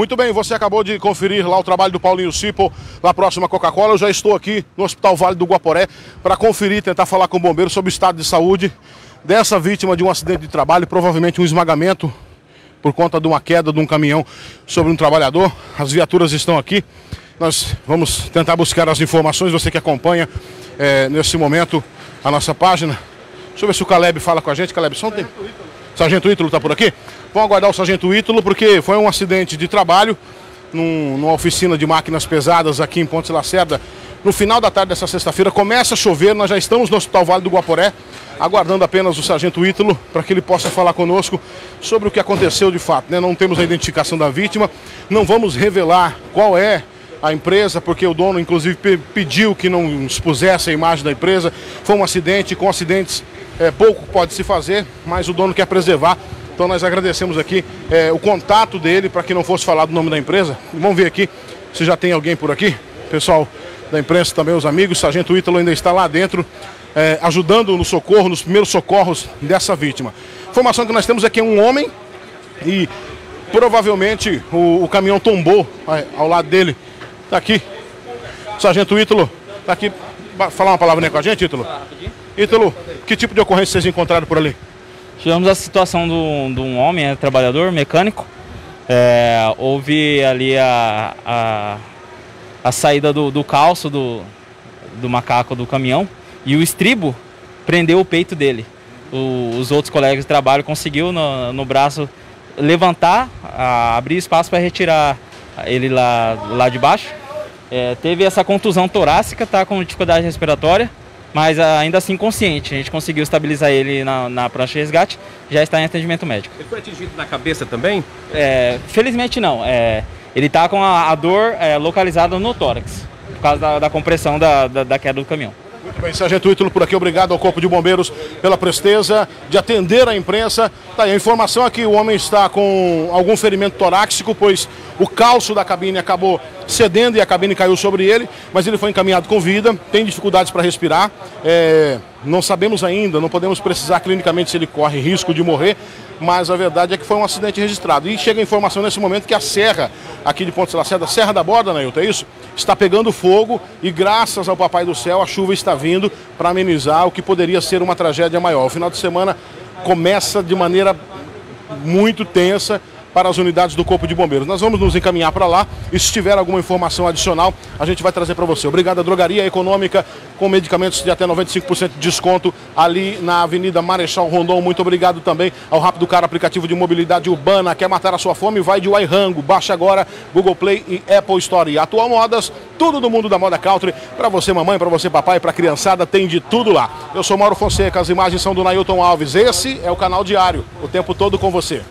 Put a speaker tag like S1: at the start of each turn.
S1: Muito bem, você acabou de conferir lá o trabalho do Paulinho Cipo, lá próximo à Coca-Cola. Eu já estou aqui no Hospital Vale do Guaporé para conferir, tentar falar com o bombeiro sobre o estado de saúde dessa vítima de um acidente de trabalho, provavelmente um esmagamento por conta de uma queda de um caminhão sobre um trabalhador. As viaturas estão aqui. Nós vamos tentar buscar as informações, você que acompanha é, nesse momento a nossa página. Deixa eu ver se o Caleb fala com a gente. Caleb, só um tempo. Sargento Ítalo está por aqui? Vamos aguardar o Sargento Ítalo, porque foi um acidente de trabalho num, numa oficina de máquinas pesadas aqui em Ponte Lacerda. No final da tarde dessa sexta-feira começa a chover, nós já estamos no Hospital Vale do Guaporé, aguardando apenas o Sargento Ítalo para que ele possa falar conosco sobre o que aconteceu de fato. Né? Não temos a identificação da vítima, não vamos revelar qual é a empresa, porque o dono, inclusive, pediu que não expusesse a imagem da empresa. Foi um acidente, com acidentes é, pouco pode se fazer, mas o dono quer preservar então nós agradecemos aqui é, o contato dele para que não fosse falado o nome da empresa. Vamos ver aqui se já tem alguém por aqui. Pessoal da imprensa também, os amigos. Sargento Ítalo ainda está lá dentro, é, ajudando no socorro, nos primeiros socorros dessa vítima. Informação que nós temos é que é um homem e provavelmente o, o caminhão tombou é, ao lado dele. Está aqui. Sargento Ítalo está aqui. Falar uma palavra né, com a gente, Ítalo? Ítalo, que tipo de ocorrência vocês encontraram por ali?
S2: Tivemos a situação de um homem, é, trabalhador, mecânico. É, houve ali a, a, a saída do, do calço do, do macaco do caminhão e o estribo prendeu o peito dele. O, os outros colegas de trabalho conseguiu no, no braço levantar, a, abrir espaço para retirar ele lá, lá de baixo. É, teve essa contusão torácica, tá com dificuldade respiratória mas ainda assim consciente. A gente conseguiu estabilizar ele na, na prancha de resgate, já está em atendimento médico.
S3: Ele foi atingido na cabeça também?
S2: É, felizmente não. É, ele está com a, a dor é, localizada no tórax, por causa da, da compressão da, da, da queda do caminhão.
S1: Muito bem, Sargento Ítalo por aqui, obrigado ao Corpo de Bombeiros pela presteza de atender a imprensa. Tá aí, a informação é que o homem está com algum ferimento torácico, pois o calço da cabine acabou cedendo e a cabine caiu sobre ele, mas ele foi encaminhado com vida, tem dificuldades para respirar. É, não sabemos ainda, não podemos precisar clinicamente se ele corre risco de morrer, mas a verdade é que foi um acidente registrado. E chega a informação nesse momento que a serra aqui de Ponte Lacerda, Serra da Borda, Nailton, é isso? Está pegando fogo e graças ao Papai do Céu a chuva está vindo para amenizar o que poderia ser uma tragédia maior. O final de semana começa de maneira muito tensa para as unidades do Corpo de Bombeiros. Nós vamos nos encaminhar para lá e se tiver alguma informação adicional, a gente vai trazer para você. Obrigado à Drogaria Econômica, com medicamentos de até 95% de desconto ali na Avenida Marechal Rondon. Muito obrigado também ao Rápido Car, aplicativo de mobilidade urbana. Quer matar a sua fome? Vai de Wairango. Baixa agora Google Play e Apple Store. E Atual Modas, tudo do mundo da moda country. Para você, mamãe, para você, papai, para criançada, tem de tudo lá. Eu sou Mauro Fonseca, as imagens são do Nailton Alves. Esse é o canal diário, o tempo todo com você.